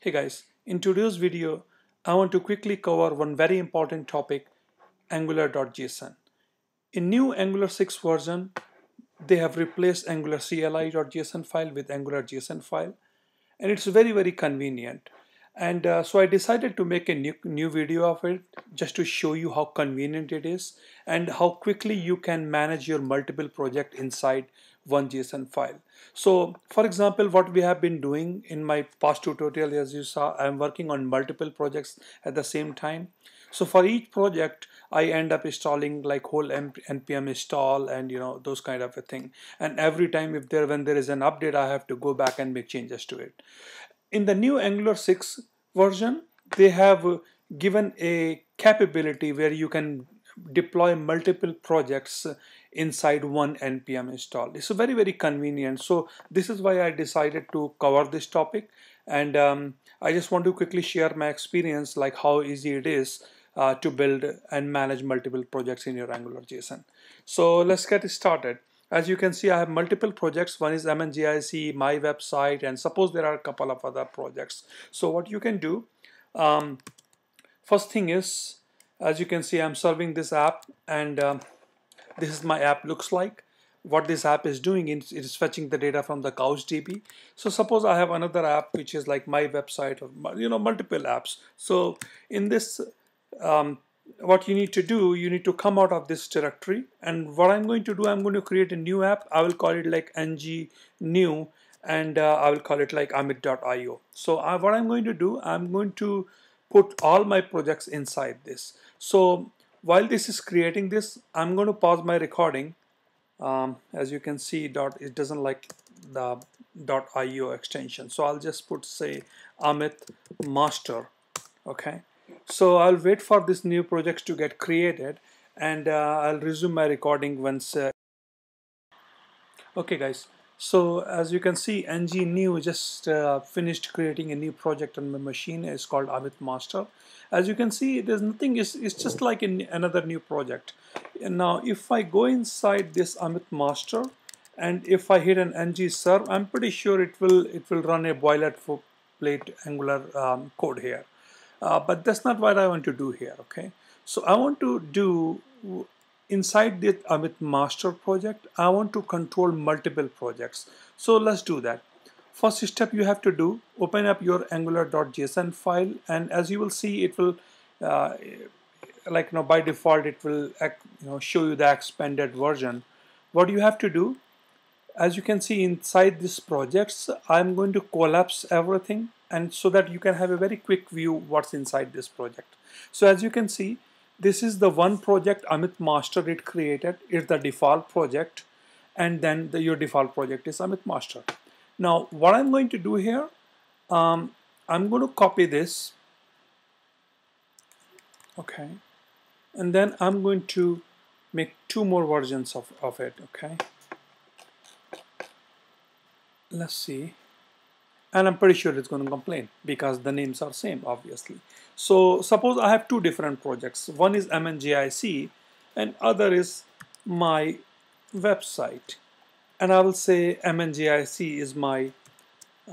Hey guys, in today's video, I want to quickly cover one very important topic, angular.json. In new Angular 6 version, they have replaced angular CLI.json file with angular.json file, and it's very, very convenient. And uh, so I decided to make a new, new video of it just to show you how convenient it is and how quickly you can manage your multiple project inside one JSON file. So for example, what we have been doing in my past tutorial, as you saw, I'm working on multiple projects at the same time. So for each project, I end up installing like whole npm install and you know those kind of a thing. And every time if there when there is an update, I have to go back and make changes to it. In the new Angular 6 version, they have given a capability where you can deploy multiple projects inside one npm install it's very very convenient. So this is why i decided to cover this topic. And um, i just want to quickly share my experience like how easy it is uh, to build and manage multiple projects in your angular json. So let's get started. As you can see i have multiple projects. One is mngic my website and suppose there are a couple of other projects. So what you can do um, first thing is as you can see I'm serving this app and um, this is my app looks like what this app is doing is it is fetching the data from the CouchDB. So suppose I have another app which is like my website or you know multiple apps. So in this um, what you need to do you need to come out of this directory and what I'm going to do I'm going to create a new app I will call it like ng new and uh, I will call it like amit.io so what I'm going to do I'm going to put all my projects inside this so while this is creating this, I'm going to pause my recording. Um, as you can see, dot it doesn't like the .io extension. So I'll just put say Amit master. Okay. So I'll wait for this new projects to get created and uh, I'll resume my recording once. Uh... okay guys, so as you can see, ng new just uh, finished creating a new project on my machine. It's called Amit Master. As you can see, there's nothing. It's, it's just like in another new project. And now, if I go inside this Amit Master, and if I hit an ng serve, I'm pretty sure it will it will run a boilerplate Angular um, code here. Uh, but that's not what I want to do here. Okay, so I want to do inside this Amit master project, I want to control multiple projects. So let's do that. First step you have to do, open up your angular.json file and as you will see it will, uh, like you know, by default it will you know, show you the expanded version. What you have to do, as you can see inside this projects, I'm going to collapse everything and so that you can have a very quick view what's inside this project. So as you can see, this is the one project Amit master it created. It's the default project. And then the, your default project is Amit master. Now what I'm going to do here um, I'm going to copy this. Okay. And then I'm going to make two more versions of, of it. Okay. Let's see and I'm pretty sure it's going to complain because the names are same obviously. So suppose I have two different projects. One is MNGIC and other is my website. And I will say MNGIC is my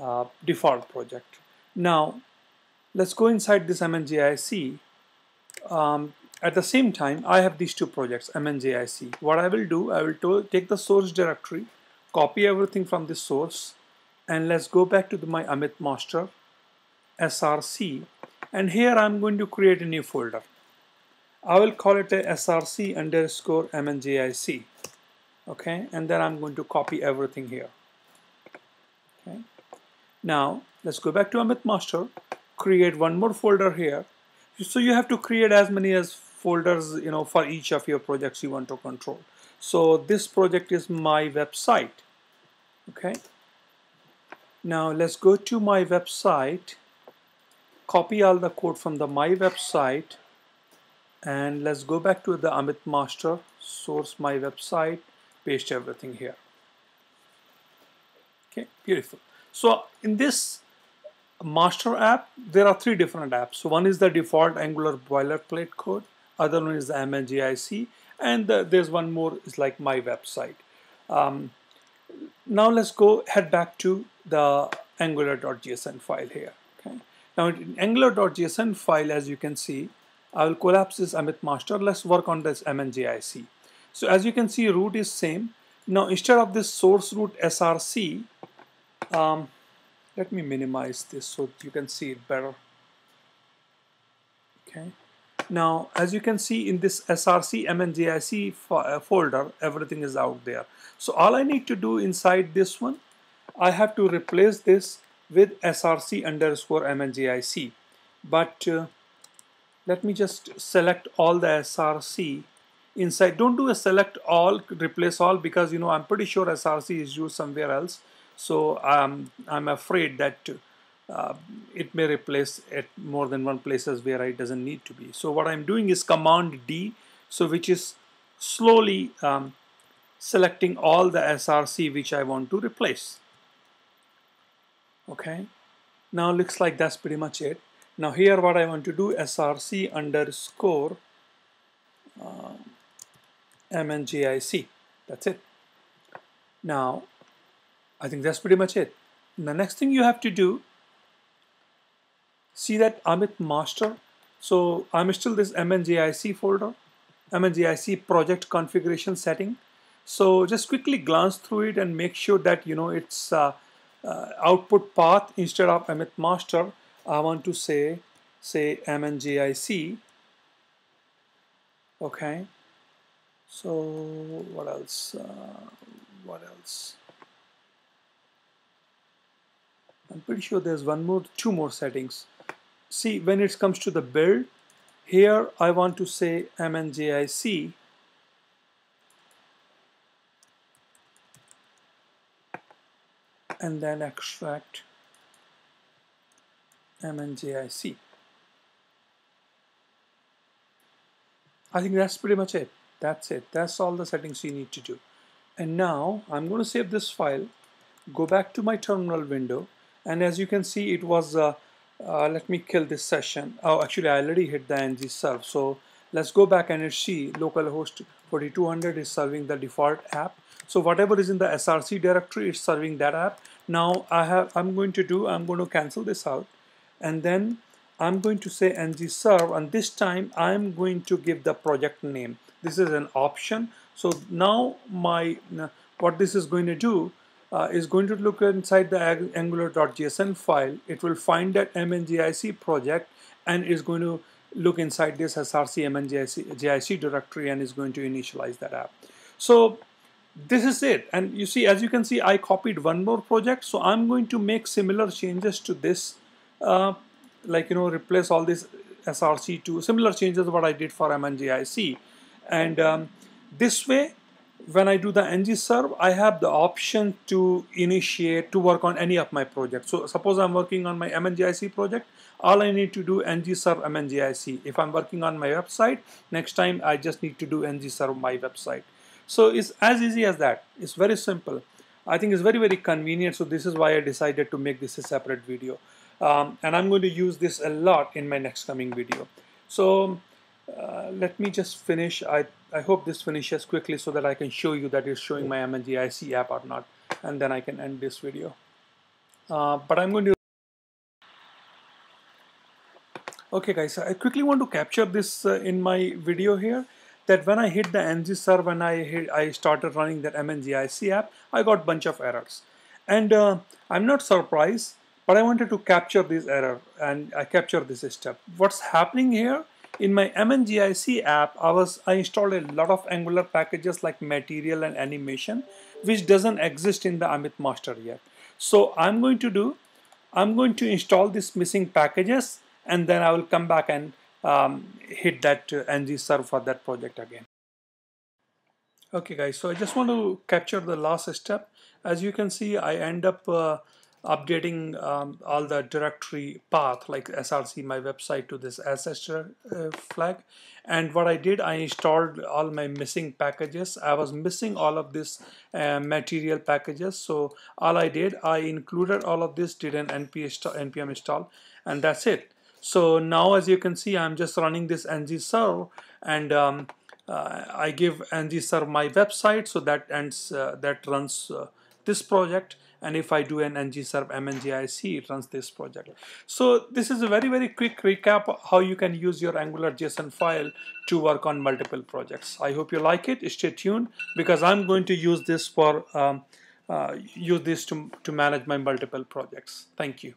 uh, default project. Now let's go inside this MNGIC um, at the same time I have these two projects MNGIC what I will do I will take the source directory copy everything from this source and let's go back to the, my Amit master src and here I'm going to create a new folder. I will call it a src underscore mngic okay? And then I'm going to copy everything here. Okay? Now let's go back to Amit master. Create one more folder here. So you have to create as many as folders you know for each of your projects you want to control. So this project is my website. Okay now let's go to my website, copy all the code from the my website and let's go back to the Amit master, source my website, paste everything here. Okay, beautiful. So in this master app, there are three different apps. So one is the default Angular boilerplate code, other one is the MNGIC, and the, there's one more is like my website. Um, now let's go head back to the angular.json file here. Okay. Now in angular.json file, as you can see, I will collapse this Amit master. Let's work on this mngic. So as you can see, root is same. Now instead of this source root src, um, let me minimize this so you can see it better. Okay. Now, as you can see in this src mngic uh, folder, everything is out there. So all I need to do inside this one, I have to replace this with src underscore mngic. But uh, let me just select all the src inside. Don't do a select all, replace all because you know I'm pretty sure src is used somewhere else. So um, I'm afraid that uh, it may replace at more than one places where it doesn't need to be. So what I'm doing is Command D, so which is slowly um, selecting all the SRC which I want to replace. Okay, now looks like that's pretty much it. Now here what I want to do SRC underscore uh, MNGIC. That's it. Now I think that's pretty much it. The next thing you have to do see that Amit master. So I'm still this MNGIC folder, MNGIC project configuration setting. So just quickly glance through it and make sure that you know it's uh, uh, output path instead of Amit master. I want to say say MNGIC. Okay. So what else? Uh, what else? I'm pretty sure there's one more, two more settings see when it comes to the build here I want to say mngic and then extract mngic I think that's pretty much it. That's it. That's all the settings you need to do. And now I'm going to save this file go back to my terminal window and as you can see it was uh, uh, let me kill this session. Oh actually I already hit the ng serve so let's go back and see. Localhost 4200 is serving the default app. So whatever is in the src directory is serving that app now I have I'm going to do I'm going to cancel this out and then I'm going to say ng serve and this time I'm going to give the project name this is an option so now my what this is going to do uh, is going to look inside the angular.json file. It will find that mngic project and is going to look inside this src mngic directory and is going to initialize that app. So this is it. And you see, as you can see, I copied one more project. So I'm going to make similar changes to this, uh, like, you know, replace all this src to similar changes what I did for mngic. And um, this way, when I do the ng serve, I have the option to initiate to work on any of my projects. So suppose I'm working on my MNGIC project, all I need to do ng serve MNGIC. If I'm working on my website, next time I just need to do ng serve my website. So it's as easy as that. It's very simple. I think it's very, very convenient. So this is why I decided to make this a separate video. Um, and I'm going to use this a lot in my next coming video. So uh, let me just finish. I, I hope this finishes quickly so that I can show you that it's showing my MNGIC app or not. And then I can end this video. Uh, but I'm going to Okay guys, I quickly want to capture this uh, in my video here that when I hit the ng serve and I hit, I started running that MNGIC app, I got bunch of errors. And uh, I'm not surprised, but I wanted to capture this error and I capture this step. What's happening here in my MNGIC app, I was I installed a lot of Angular packages like material and animation, which doesn't exist in the Amit master yet. So I'm going to do, I'm going to install these missing packages, and then I will come back and um, hit that uh, ng serve for that project again. Okay guys, so I just want to capture the last step. As you can see, I end up uh, updating um, all the directory path like src my website to this ss uh, flag and what I did I installed all my missing packages I was missing all of this uh, material packages so all I did I included all of this did an npm install and that's it so now as you can see I'm just running this ng serve and um, uh, I give ng serve my website so that ends uh, that runs uh, this project and if I do an ngserve mngic, it runs this project. So this is a very, very quick recap how you can use your Angular JSON file to work on multiple projects. I hope you like it. Stay tuned because I'm going to use this for um, uh, use this to, to manage my multiple projects. Thank you.